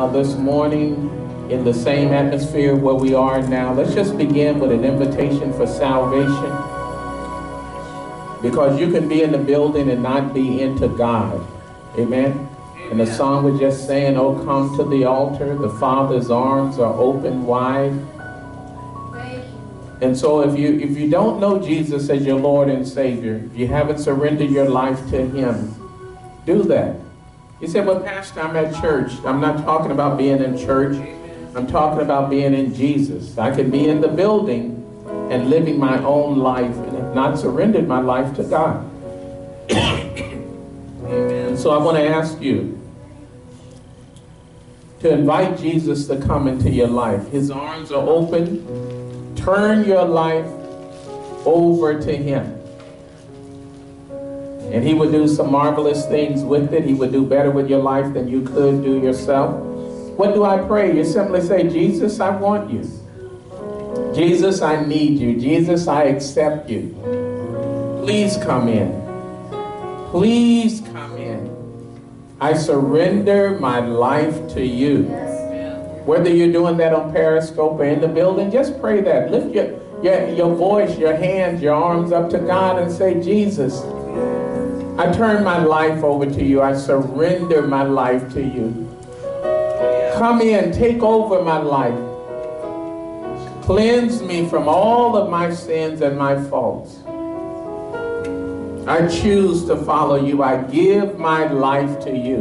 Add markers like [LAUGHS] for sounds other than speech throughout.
uh, this morning in the same atmosphere where we are now, let's just begin with an invitation for salvation. Because you can be in the building and not be into God. Amen. And the song was just saying, Oh, come to the altar. The Father's arms are open wide. And so if you if you don't know Jesus as your Lord and Savior, if you haven't surrendered your life to Him, do that. You said, Well, Pastor, I'm at church. I'm not talking about being in church. I'm talking about being in Jesus. I can be in the building and living my own life and have not surrendered my life to God. and so I want to ask you to invite Jesus to come into your life. His arms are open. Turn your life over to Him. And He would do some marvelous things with it. He would do better with your life than you could do yourself. What do I pray? You simply say, Jesus, I want you. Jesus, I need you. Jesus, I accept you. Please come in. Please come in. I surrender my life to you. Whether you're doing that on Periscope or in the building, just pray that. Lift your, your, your voice, your hands, your arms up to God and say, Jesus, I turn my life over to you. I surrender my life to you. Come in, take over my life. Cleanse me from all of my sins and my faults. I choose to follow you. I give my life to you.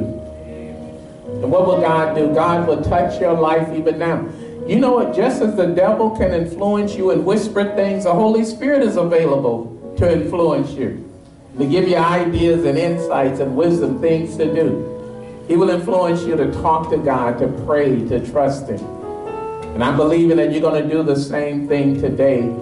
And what will God do? God will touch your life even now. You know what? Just as the devil can influence you and whisper things, the Holy Spirit is available to influence you, to give you ideas and insights and wisdom, things to do. He will influence you to talk to God, to pray, to trust Him. And I'm believing that you're going to do the same thing today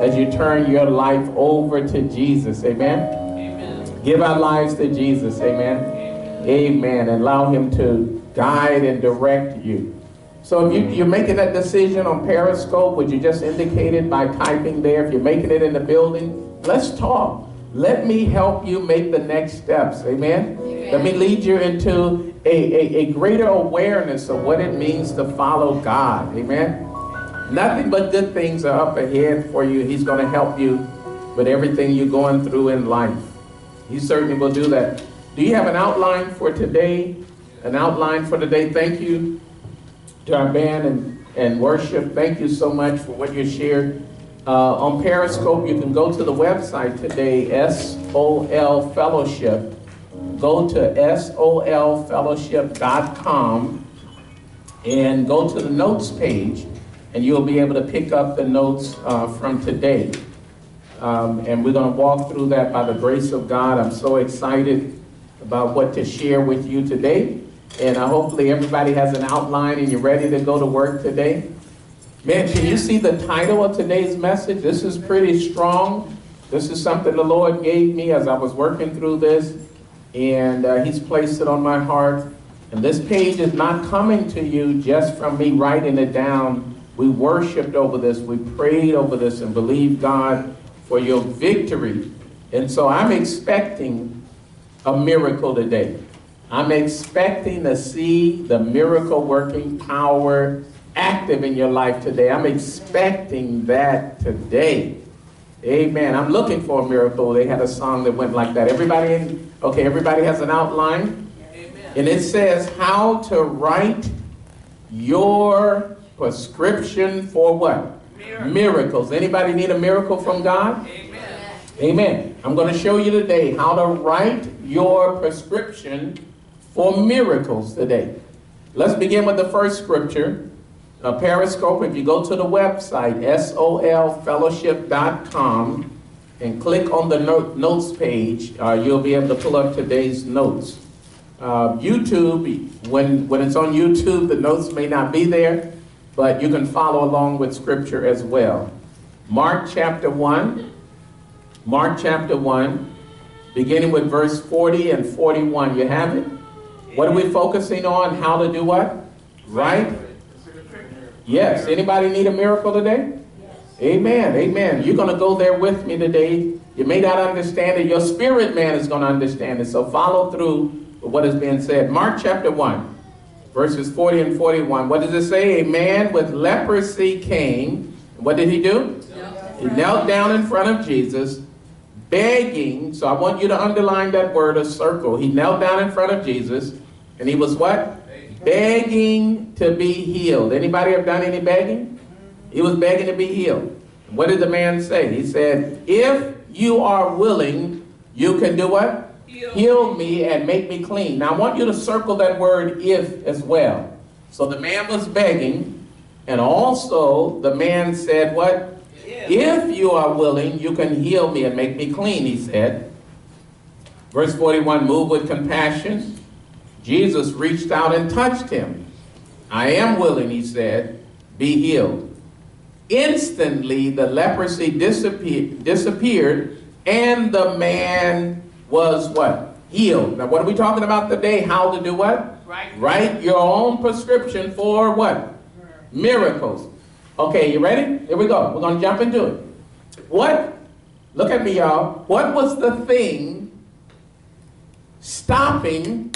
as you turn your life over to Jesus. Amen? Amen. Give our lives to Jesus. Amen? Amen. Amen. And allow Him to guide and direct you. So if you, you're making that decision on Periscope, would you just indicate it by typing there? If you're making it in the building, let's talk. Let me help you make the next steps. Amen? Amen. Let me lead you into a, a, a greater awareness of what it means to follow God. Amen? Nothing but good things are up ahead for you. He's going to help you with everything you're going through in life. He certainly will do that. Do you have an outline for today? An outline for today? Thank you to our band and, and worship. Thank you so much for what you shared. Uh, on Periscope, you can go to the website today, SOL Fellowship. Go to solfellowship.com and go to the notes page and you'll be able to pick up the notes uh, from today. Um, and we're going to walk through that by the grace of God. I'm so excited about what to share with you today. And uh, hopefully everybody has an outline and you're ready to go to work today. Man, can you see the title of today's message? This is pretty strong. This is something the Lord gave me as I was working through this. And uh, He's placed it on my heart. And this page is not coming to you just from me writing it down we worshiped over this, we prayed over this, and believed God for your victory. And so I'm expecting a miracle today. I'm expecting to see the miracle working power active in your life today. I'm expecting that today. Amen. I'm looking for a miracle. They had a song that went like that. Everybody in, okay, everybody has an outline. Amen. And it says how to write your prescription for what? Miracles. Miracles. Anybody need a miracle from God? Amen. Amen. I'm going to show you today how to write your prescription for miracles today. Let's begin with the first scripture. A Periscope, if you go to the website, solfellowship.com, and click on the notes page, uh, you'll be able to pull up today's notes. Uh, YouTube, when, when it's on YouTube, the notes may not be there but you can follow along with scripture as well. Mark chapter 1, Mark chapter 1, beginning with verse 40 and 41. You have it? What are we focusing on? How to do what? Right? Yes. Anybody need a miracle today? Amen. Amen. You're going to go there with me today. You may not understand it. Your spirit man is going to understand it. So follow through with what is being said. Mark chapter 1. verses 40 and 41. What does it say? A man with leprosy came. What did he do? He knelt down in front of Jesus, begging. So I want you to underline that word, a circle. He knelt down in front of Jesus, and he was what? Begging to be healed. Anybody have done any begging? He was begging to be healed. What did the man say? He said, If you are willing, you can do what? Heal. Heal me and make me clean. Now I want you to circle that word if as well. So the man was begging, and also the man said, What? If you are willing, you can heal me and make me clean, he said. Verse 41 Move with compassion. Jesus reached out and touched him. I am willing, he said, be healed. Instantly, the leprosy disappeared, disappeared and the man was what? Healed. Now, what are we talking about today? How to do what? Right. Write your own prescription for what? Miracles. Okay, you ready? Here we go. We're going to jump into it. What? Look at me, y'all. What was the thing stopping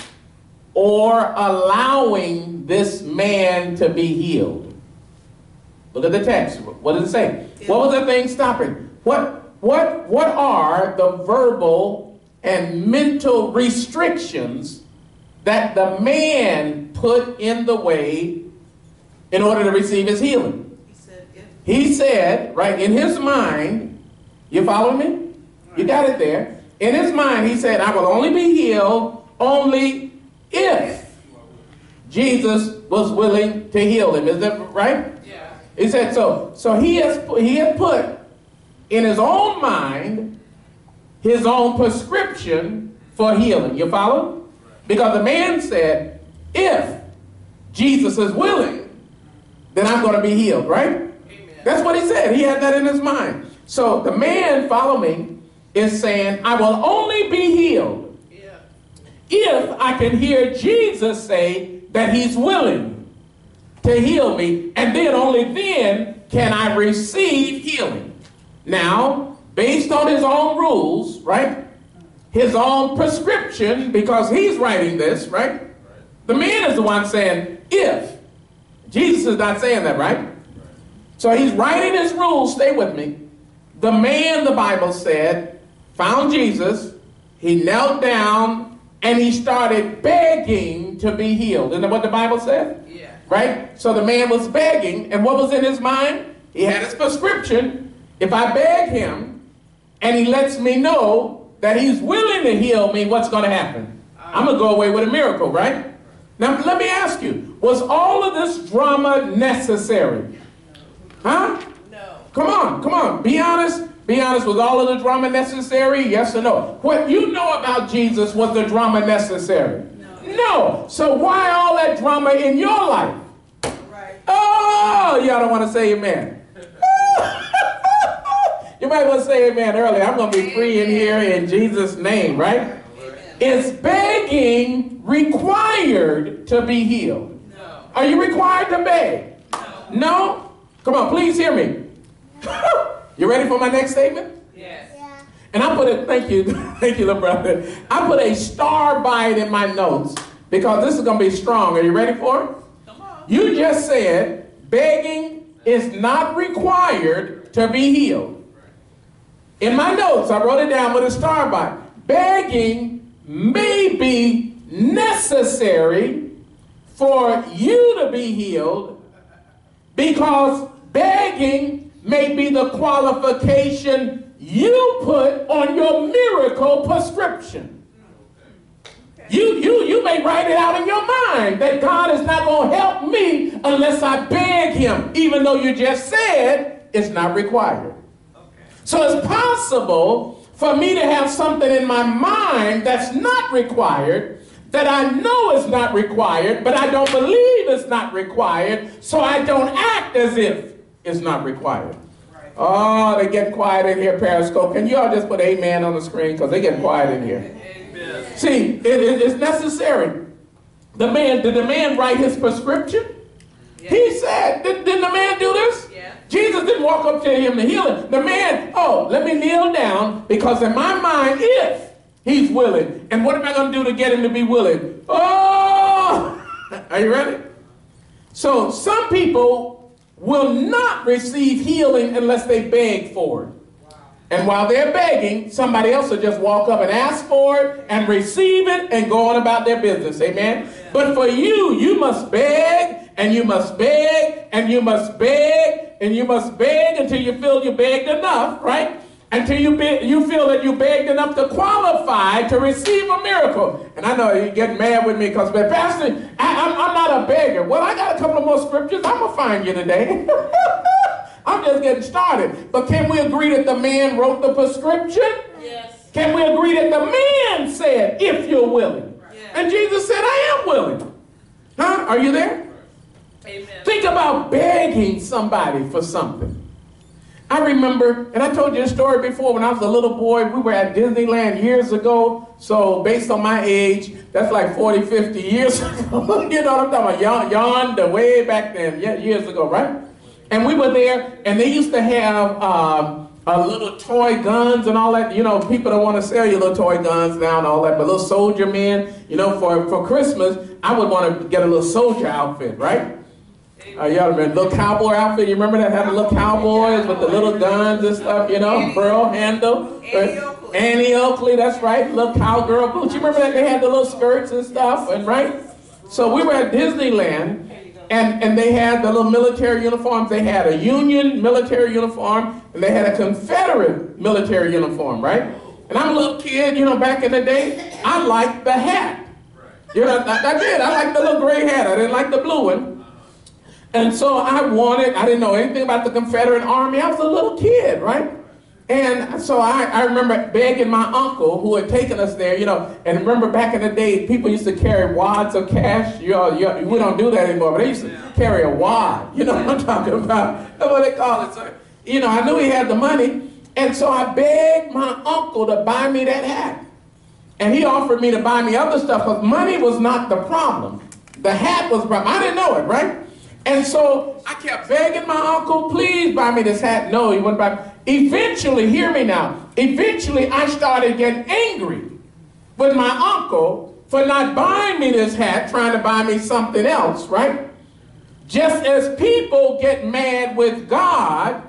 or allowing this man to be healed? Look at the text. What does it say? What was the thing stopping? What what what are the verbal and mental restrictions that the man put in the way in order to receive his healing? He said, he said right in his mind, you follow me? You got it there. In his mind, he said, I will only be healed only if Jesus was willing to heal him. Is that right? He said so. So he has he had put in his own mind his own prescription for healing. You follow? Because the man said, if Jesus is willing, then I'm going to be healed, right? Amen. That's what he said. He had that in his mind. So the man, follow me, is saying, I will only be healed yeah. If I can hear Jesus say that he's willing to heal me, and then only then can I receive healing. Now, based on his own rules, right? His own prescription, because he's writing this, right? The man is the one saying, if. Jesus is not saying that, right? So he's writing his rules, stay with me. The man, the Bible said, found Jesus, he knelt down, and he started begging to be healed. Isn't that what the Bible said? Right? So the man was begging, and what was in his mind? He had his prescription. If I beg him and he lets me know that he's willing to heal me, what's going to happen? I'm going to go away with a miracle, right? Now, let me ask you was all of this drama necessary? Huh? No. Come on, come on. Be honest. Be honest. Was all of the drama necessary? Yes or no? What you know about Jesus was the drama necessary? No. No. So why all that drama in your life? Oh, y'all don't want to say amen. [LAUGHS] you might want to say amen early. I'm going to be free in here in Jesus' name, right? Is begging required to be healed? No. Are you required to beg? No. no? Come on, please hear me. [LAUGHS] you ready for my next statement? Yes. Yeah. And I put a, thank you, [LAUGHS] thank you, little brother. I put a star by it in my notes because this is going to be strong. Are you ready for it? Come on. You just said begging is not required to be healed. In my notes, I wrote it down with a star by. Begging may be necessary for you to be healed because begging may be the qualification you put on your miracle prescription. You, you, you may write it out in your mind that God is not going to help me unless I beg him, even though you just said it's not required. So it's possible for me to have something in my mind that's not required, that I know is not required, but I don't believe it's not required, so I don't act as if it's not required. Oh, they get quiet in here, Periscope. Can you all just put amen on the screen? Because they get quiet in here. Amen. See, it, it, it's necessary. The man, did the man write his prescription? He said, did, did the man do this? Yeah. Jesus didn't walk up to him to heal him. The man, oh, let me kneel down because in my mind, if he's willing, and what am I going to do to get him to be willing? Oh, [LAUGHS] Are you ready? So some people will not receive healing unless they beg for it. And while they're begging, somebody else will just walk up and ask for it and receive it and go on about their business. Amen. But for you, you must beg and you must beg and you must beg and you must beg until you feel you begged enough, right? Until you, be, you feel that you begged enough to qualify to receive a miracle. And I know you're getting mad with me because, but Pastor, I, I'm, I'm a beggar. Well, I got a couple of more scriptures. I'm going to find you today. [LAUGHS] I'm just getting started. But can we agree that the man wrote the prescription? Yes. Can we agree that the man said, if you're willing? Yes. And Jesus said, I am willing. Huh? Are you there? Amen. Think about begging somebody for something. I remember, and I told you a story before when I was a little boy, we were at Disneyland years ago. So, based on my age, that's like 40, 50 years [LAUGHS] ago. you know what I'm talking about? Yon, yonder, way back then, years ago, right? And we were there, and they used to have um, little toy guns and all that. You know, people don't want to sell you little toy guns now and all that, but little soldier men, you know, for, for Christmas, I would want to get a little soldier outfit, right? Uh, y'all remember little cowboy outfit? You remember that had the little cowboys with the little guns and stuff, you know, pearl handle. Annie Oakley. Annie Oakley, that's right. Little cowgirl boots. You remember that they had the little skirts and stuff, and right? So we were at Disneyland, and, and they had the little military uniforms. They had a Union military uniform, and they had a Confederate military uniform, right? And I'm a little kid, you know, back in the day, I liked the hat. You know, I, I did. I liked the little gray hat. I didn't like the blue one. And so I wanted, I didn't know anything about the Confederate Army. I was a little kid, right? And so I, I remember begging my uncle who had taken us there, you know, and remember back in the day, people used to carry wads of cash. You know, you, we don't do that anymore, but they used to carry a wad. [LAUGHS] You know what I'm talking about? That's what they call it. So, you know, I knew he had the money. And so I begged my uncle to buy me that hat. And he offered me to buy me other stuff, but money was not the problem. The hat was the problem. I didn't know it, right? And so I kept begging my uncle, please buy me this hat. No, he wouldn't buy. me. Eventually, hear me now. Eventually, I started getting angry with my uncle for not buying me this hat, trying to buy me something else, right? Just as people get mad with God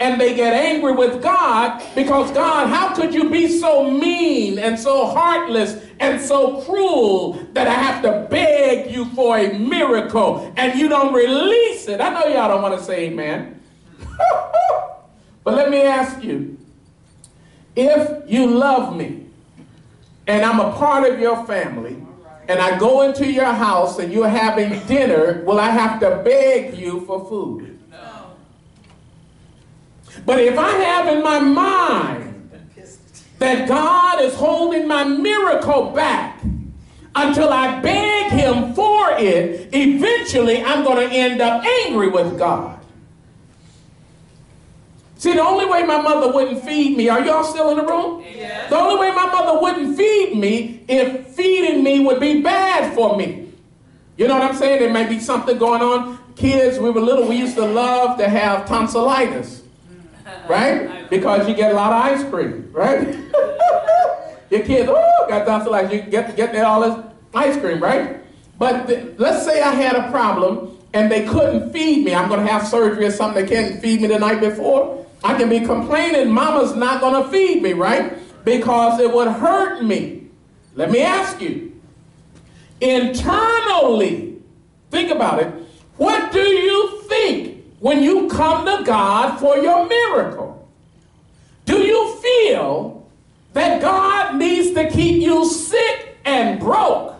and they get angry with God because God, how could you be so mean and so heartless and so cruel that I have to beg you for a miracle and you don't release it? I know y'all don't want to say amen. [LAUGHS] but let me ask you if you love me and I'm a part of your family and I go into your house and you're having dinner, will I have to beg you for food? But if I have in my mind that God is holding my miracle back until I beg Him for it, eventually I'm going to end up angry with God. See, the only way my mother wouldn't feed me, are y'all still in the room? Yes. The only way my mother wouldn't feed me if feeding me would be bad for me. You know what I'm saying? There may be something going on. Kids, we were little, we used to love to have tonsillitis right? Because you get a lot of ice cream, right? [LAUGHS] Your kids, oh, got tonsillitis. You get get all this ice cream, right? But let's say I had a problem and they couldn't feed me. I'm going to have surgery or something. They can't feed me the night before. I can be complaining. Mama's not going to feed me, right? Because it would hurt me. Let me ask you. Internally, think about it. What do you when you come to God for your miracle? Do you feel that God needs to keep you sick and broke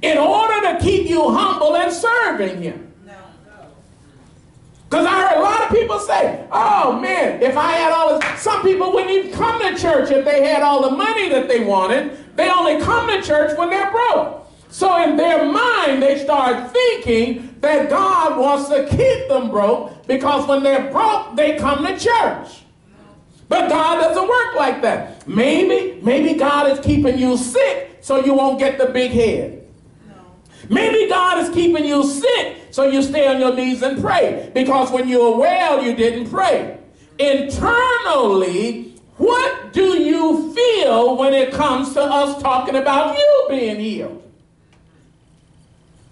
in order to keep you humble and serving Him? No, no. Because I heard a lot of people say, oh man, if I had all this, some people wouldn't even come to church if they had all the money that they wanted. They only come to church when they're broke. So in their mind, they start thinking that God wants to keep them broke because when they're broke, they come to church. But God doesn't work like that. Maybe, maybe God is keeping you sick so you won't get the big head. Maybe God is keeping you sick so you stay on your knees and pray. Because when you were well, you didn't pray. Internally, what do you feel when it comes to us talking about you being healed?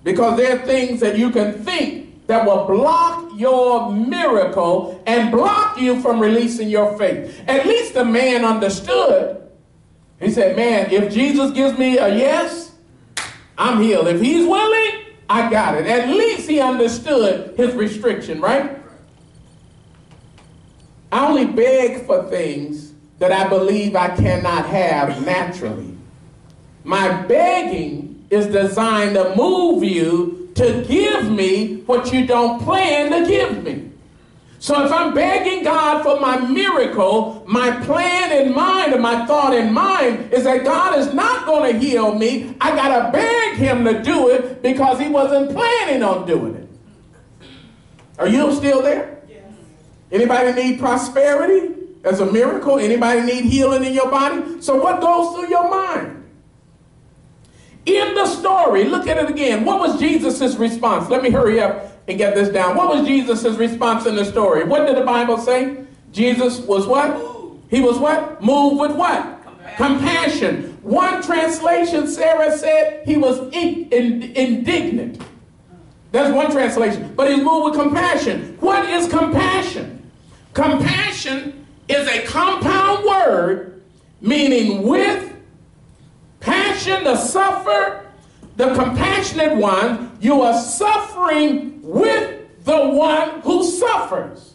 Because there are things that you can think that will block your miracle and block you from releasing your faith. At least the man understood. He said, Man, if Jesus gives me a yes, I'm healed. If he's willing, I got it. At least he understood his restriction, right? I only beg for things that I believe I cannot have naturally. My begging is designed to move you to give me what you don't plan to give me. So if I'm begging God for my miracle, my plan in mind and my thought in mind is that God is not going to heal me. I got to beg him to do it because he wasn't planning on doing it. Are you still there? Yes. Anybody need prosperity as a miracle? Anybody need healing in your body? So what goes through your mind? In the story, look at it again. What was Jesus' response? Let me hurry up and get this down. What was Jesus' response in the story? What did the Bible say? Jesus was what? He was what? Moved with what? Compassion. One translation, Sarah said he was in, in, indignant. That's one translation. But he's moved with compassion. What is compassion? Compassion is a compound word meaning with passion to suffer the compassionate one, you are suffering with the one who suffers.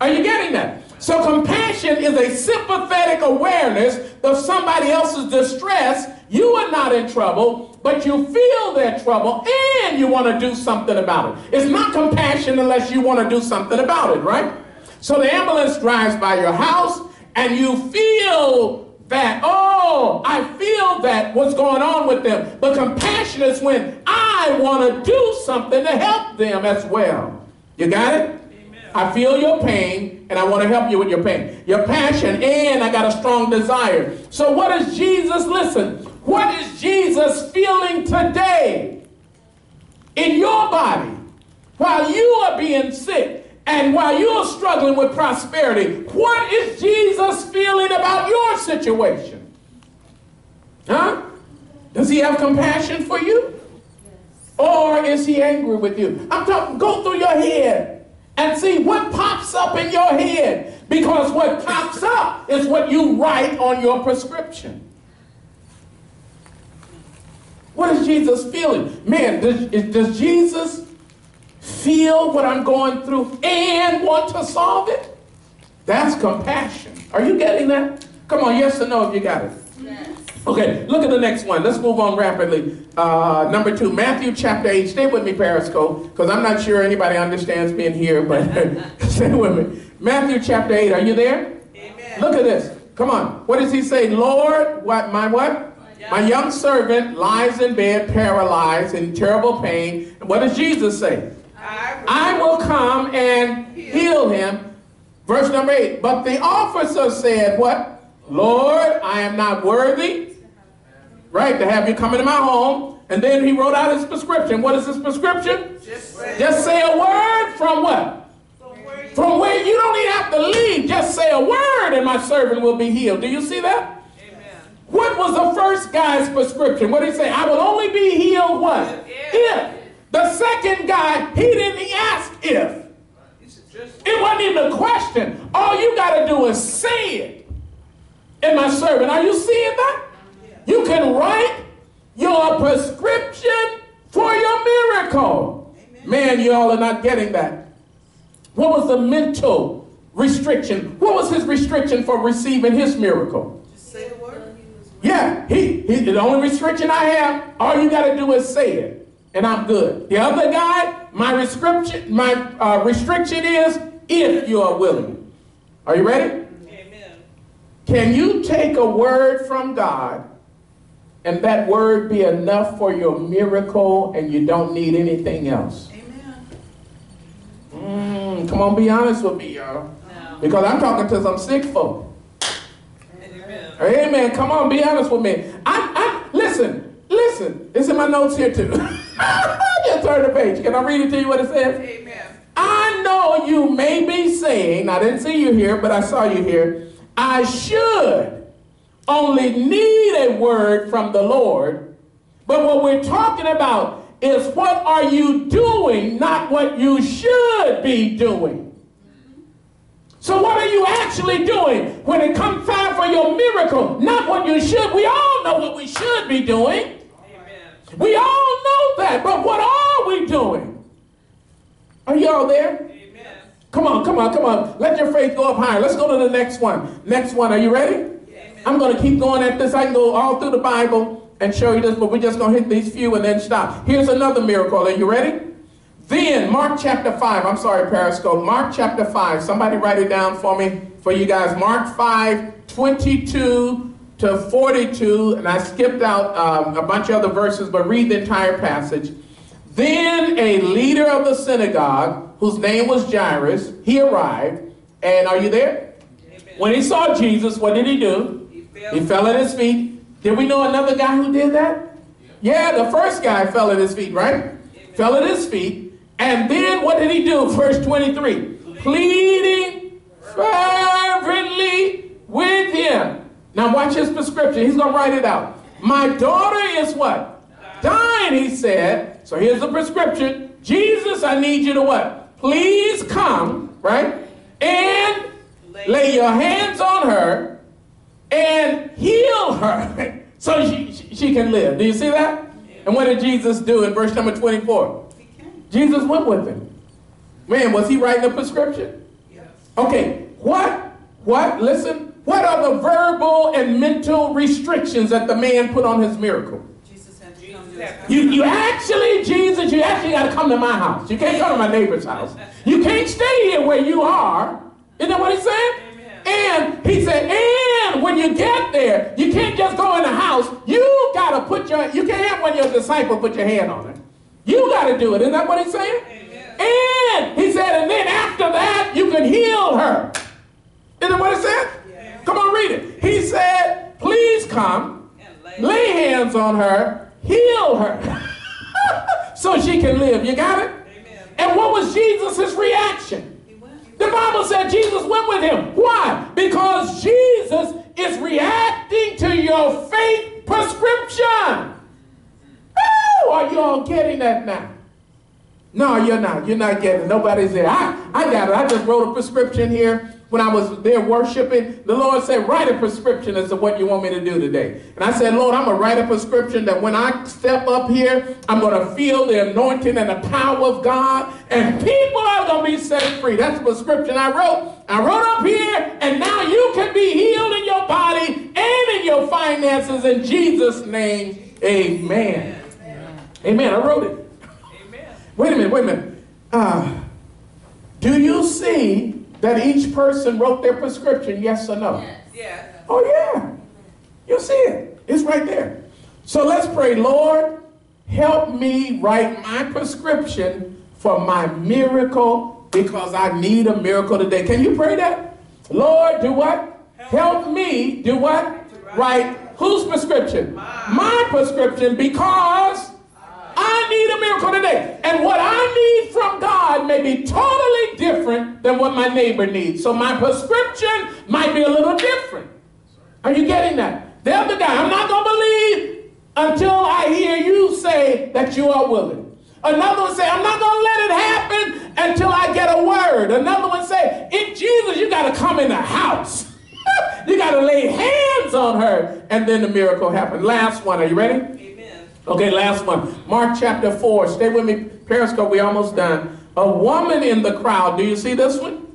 Are you getting that? So compassion is a sympathetic awareness of somebody else's distress. You are not in trouble, but you feel their trouble and you want to do something about it. It's not compassion unless you want to do something about it, right? So the ambulance drives by your house and you feel that, oh, I feel that what's going on with them. But compassion is when I want to do something to help them as well. You got it? Amen. I feel your pain and I want to help you with your pain. Your passion and I got a strong desire. So what is Jesus, listen, what is Jesus feeling today in your body while you are being sick? And while you're struggling with prosperity, what is Jesus feeling about your situation? Huh? Does he have compassion for you? Or is he angry with you? I'm talking, go through your head and see what pops up in your head. Because what pops up is what you write on your prescription. What is Jesus feeling? Man, does, does Jesus feel what I'm going through and want to solve it? That's compassion. Are you getting that? Come on, yes or no if you got it. Yes. Okay, look at the next one. Let's move on rapidly. Uh, number two, Matthew chapter 8. Stay with me, Periscope, because I'm not sure anybody understands being here, but [LAUGHS] stay with me. Matthew chapter 8. Are you there? Amen. Look at this. Come on. What does he say? Lord, what, my what? My young servant lies in bed paralyzed in terrible pain. What does Jesus say? I will come and heal him. Verse number 8. But the officer said, What? Lord, I am not worthy, right, to have you come into my home. And then he wrote out his prescription. What is his prescription? Just, Just say a word from what? From where you don't even have to leave. Just say a word and my servant will be healed. Do you see that? Amen. What was the first guy's prescription? What did he say? I will only be healed what? If. The second guy, he didn't ask if. It wasn't even a question. All you got to do is say it. In my servant, are you seeing that? You can write your prescription for your miracle. Man, you all are not getting that. What was the mental restriction? What was his restriction for receiving his miracle? Just say the word. Yeah, he, he the only restriction I have, all you got to do is say it and I'm good. The other guy, my restriction, my uh, restriction is if you are willing. Are you ready? Amen. Can you take a word from God and that word be enough for your miracle and you don't need anything else? Amen. Mm, come on, be honest with me, y'all. No. Because I'm talking to some sick folk. Amen. Amen. Come on, be honest with me. I, I listen, listen. It's in my notes here too. [LAUGHS] [LAUGHS] Just turn the page. Can I read it to you what it says? Amen. I know you may be saying, I didn't see you here, but I saw you here. I should only need a word from the Lord. But what we're talking about is what are you doing, not what you should be doing. So, what are you actually doing when it comes time for your miracle? Not what you should. We all know what we should be doing. Amen. We all know that, but what are we doing? Are y'all there? Amen. Come on, come on, come on. Let your faith go up higher. Let's go to the next one. Next one. Are you ready? Amen. I'm going to keep going at this. I can go all through the Bible and show you this, but we're just going to hit these few and then stop. Here's another miracle. Are you ready? Then, Mark chapter 5. I'm sorry, Periscope. Mark chapter 5. Somebody write it down for me, for you guys. Mark 5, 22 to 42. And I skipped out um, a bunch of other verses, but read the entire passage. Then a leader of the synagogue, whose name was Jairus, he arrived. And are you there? Amen. When he saw Jesus, what did he do? He fell. He fell at his feet. Did we know another guy who did that? Yeah, the first guy fell at his feet, right? Fell at his feet. And then what did he do? [LAUGHS] Verse 23. Pleading fervently with him. Now watch his prescription. He's going to write it out. My daughter is what? Dying, he said. So here's the prescription. Jesus, I need you to what? Please come, right? And lay your hands on her and heal her [LAUGHS] so she, she, she can live. Do you see that? And what did Jesus do in verse number 24? Jesus went with him. Man, was he writing a prescription? Yes. Okay, what, what, listen, what are the verbal and mental restrictions that the man put on his miracle? Jesus had to Jesus come to had his house. You, you actually, Jesus, you actually got to come to my house. You can't come to my neighbor's house. You can't stay here where you are. Isn't that what he said? And he said, and when you get there, you can't just go in the house. You got to put your, you can't have one of your disciples put your hand on it. You got to do it. Isn't that what he's saying? Amen. And he said, and then after that, you can heal her. Isn't that what it said? Come on, read it. He said, please come, lay. hands on her, heal her, [LAUGHS] so she can live. You got it? Amen. And what was Jesus' reaction? The Bible said Jesus went with him. Why? Because Jesus is reacting to your faith prescription. Oh, are you all getting that now? No, you're not. You're not getting it. Nobody's there. I, I got it. I just wrote a prescription here when I was there worshiping. The Lord said, write a prescription as to what you want me to do today. And I said, Lord, I'm going to write a prescription that when I step up here, I'm going to feel the anointing and the power of God, and people are going to be set free. That's the prescription I wrote. I wrote up here, and now you can be healed in your body and in your finances in Jesus' name. Amen. Amen. I wrote it. Amen. Wait a minute, wait a minute. Uh, do you see that each person wrote their prescription, yes or no? Yes. Oh, yeah. You see it. It's right there. So let's pray, Lord, help me write my prescription for my miracle because I need a miracle today. Can you pray that? Lord, do what? Help me do what? Write whose prescription? My prescription because Need a miracle today. And what I need from God may be totally different than what my neighbor needs. So my prescription might be a little different. Are you getting that? The other guy, I'm not going to believe until I hear you say that you are willing. Another one say, I'm not going to let it happen until I get a word. Another one say, in Jesus, you got to come in the house. [LAUGHS] you got to lay hands on her. And then the miracle happened. Last one. Are you ready? Okay, last one. Mark chapter 4. Stay with me, Periscope. we almost done. A woman in the crowd. Do you see this one?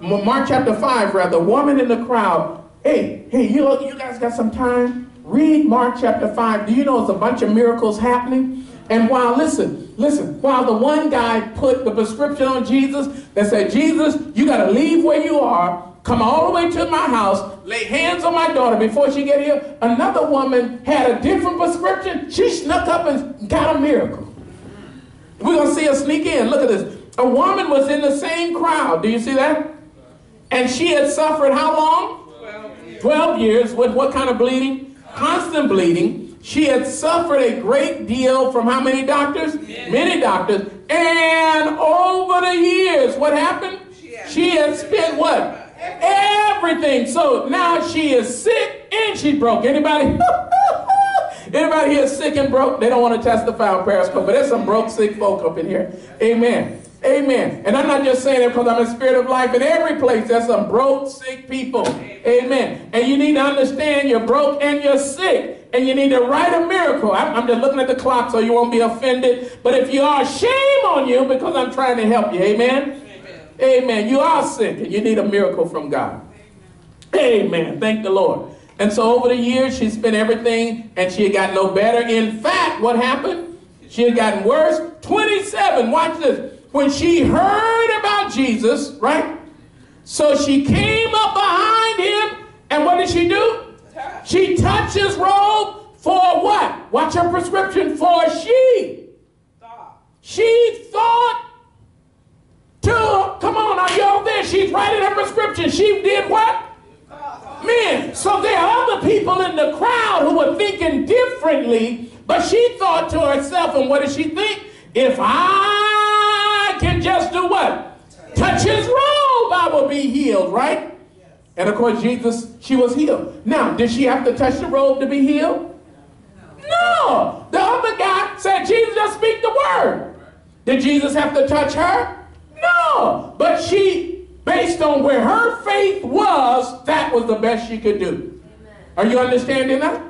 Mark chapter 5, rather. Woman in the crowd. Hey, hey, you, you guys got some time? Read Mark chapter 5. Do you know it's a bunch of miracles happening? And while, listen, listen, while the one guy put the prescription on Jesus that said, Jesus, you got to leave where you are, come all the way to my house, lay hands on my daughter before she get here. Another woman had a different prescription. She snuck up and got a miracle. We're going to see her sneak in. Look at this. A woman was in the same crowd. Do you see that? And she had suffered how long? Twelve years. 12 years with what kind of bleeding? Constant bleeding. She had suffered a great deal from how many doctors? Many doctors. And over the years, what happened? She had- She had spent what? Everything. So now she is sick and she's broke. Anybody? [LAUGHS] Anybody here sick and broke? They don't want to testify on Periscope, but there's some broke, sick folk up in here. Amen. Amen. And I'm not just saying it because I'm a spirit of life. In every place, there's some broke, sick people. Amen. And you need to understand you're broke and you're sick. And you need to write a miracle. I'm, I'm just looking at the clock so you won't be offended. But if you are, shame on you because I'm trying to help you. Amen. Amen. You are sick and you need a miracle from God. Amen. Thank the Lord. And so over the years, she spent everything and she had got no better. In fact, what happened? She had gotten worse. 27, watch this. When she heard about Jesus, right? So she came up behind him, and what did she do? She touched his robe for what? Watch her prescription. For she. She thought to, come on, are you all there? She's writing her prescription. She did what? Men. So there are other people in the crowd who were thinking differently, but she thought to herself, and what did she think? If I can just do what? Touch his robe, I will be healed, right? And of course, Jesus, she was healed. Now, did she have to touch the robe to be healed? No. The other guy said, Jesus, just speak the word. Did Jesus have to touch her? No. But she, based on where her faith was, that was the best she could do. Are you understanding that?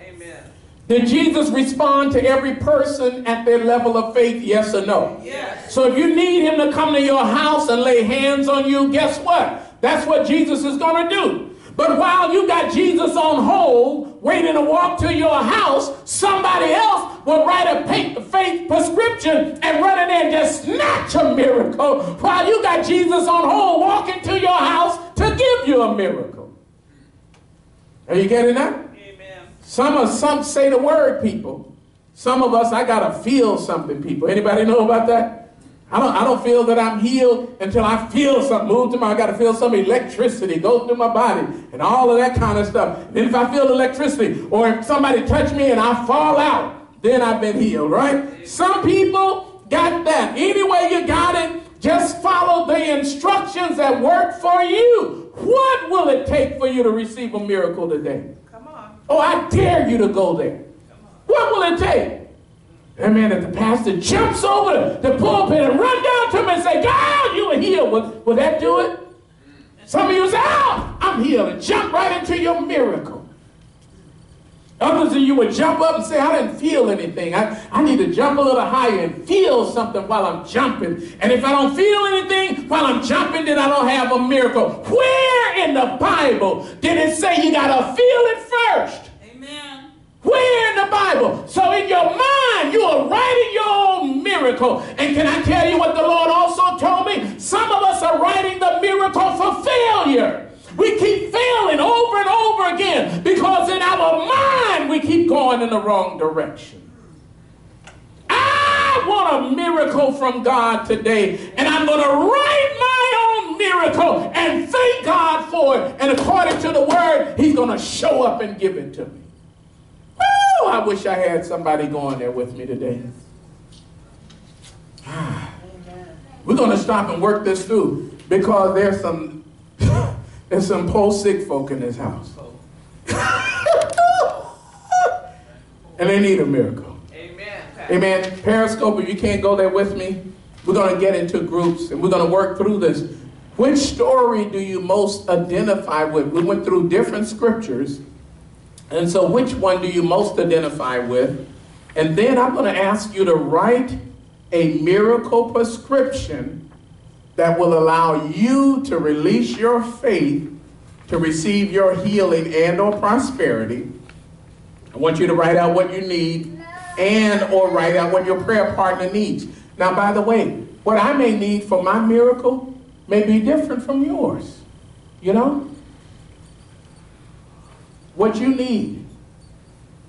Amen. Did Jesus respond to every person at their level of faith? Yes or no? Yes. So if you need him to come to your house and lay hands on you, guess what? That's what Jesus is going to do. But while you got Jesus on hold, waiting to walk to your house, somebody else will write a faith prescription and run in there and just snatch a miracle while you got Jesus on hold walking to your house to give you a miracle. Are you getting that? Amen. Some of some say the word people. Some of us, I gotta feel something, people. Anybody know about that? I don't, I don't feel that I'm healed until I feel something move to my, I gotta feel some electricity go through my body and all of that kind of stuff. Then if I feel electricity or if somebody touch me and I fall out, then I've been healed, right? Some people got that. Any way you got it, just follow the instructions that work for you. What will it take for you to receive a miracle today? Come on. Oh, I dare you to go there. What will it take? And man, if the pastor jumps over the pulpit and run down to him and say, God, you are healed, will, will that do it? Some of you say, oh, I'm healed, and jump right into your miracle. Others of you would jump up and say, I didn't feel anything. I, I need to jump a little higher and feel something while I'm jumping. And if I don't feel anything while I'm jumping, then I don't have a miracle. Where in the Bible did it say you got to feel it first? Where in the Bible? So in your mind, you are writing your own miracle. And can I tell you what the Lord also told me? Some of us are writing the miracle for failure. We keep failing over and over again because in our mind we keep going in the wrong direction. I want a miracle from God today, and I'm going to write my own miracle and thank God for it. And according to the word, He's going to show up and give it to me. I wish I had somebody going there with me today. [SIGHS] We're going to stop and work this through because there's some [LAUGHS] there's some post sick folk in this house. [LAUGHS] and they need a miracle. Amen. Amen. Periscope, if you can't go there with me, we're going to get into groups and we're going to work through this. Which story do you most identify with? We went through different scriptures. And so, which one do you most identify with? And then I'm going to ask you to write a miracle prescription that will allow you to release your faith to receive your healing and or prosperity. I want you to write out what you need and or write out what your prayer partner needs. Now, by the way, what I may need for my miracle may be different from yours. You know? What you need.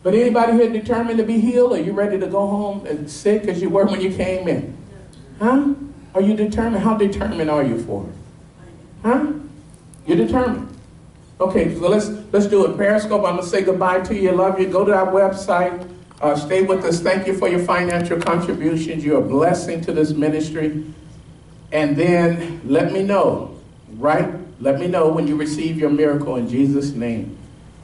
But anybody here determined to be healed? Are you ready to go home as sick as you were when you came in? Huh? Are you determined? How determined are you for it? Huh? You're determined. Okay, so let's let's do it. Periscope, I'm gonna say goodbye to you. Love you. Go to our website. Uh, stay with us. Thank you for your financial contributions. You're a blessing to this ministry. And then let me know, right? Let me know when you receive your miracle in Jesus' name.